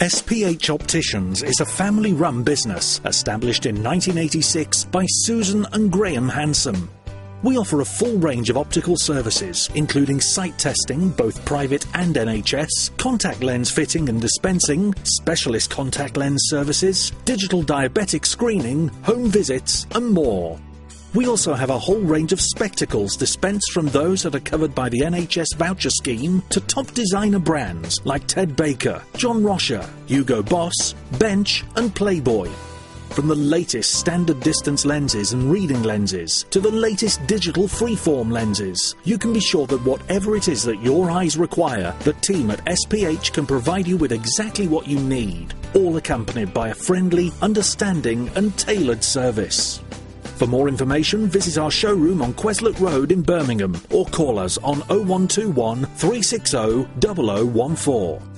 SPH Opticians is a family run business established in 1986 by Susan and Graham Hansom. We offer a full range of optical services, including sight testing, both private and NHS, contact lens fitting and dispensing, specialist contact lens services, digital diabetic screening, home visits, and more. We also have a whole range of spectacles dispensed from those that are covered by the NHS voucher scheme to top designer brands like Ted Baker, John Rocha, Hugo Boss, Bench, and Playboy. From the latest standard distance lenses and reading lenses to the latest digital freeform lenses, you can be sure that whatever it is that your eyes require, the team at SPH can provide you with exactly what you need, all accompanied by a friendly, understanding, and tailored service. For more information, visit our showroom on Queslett Road in Birmingham or call us on 0121 360 0014.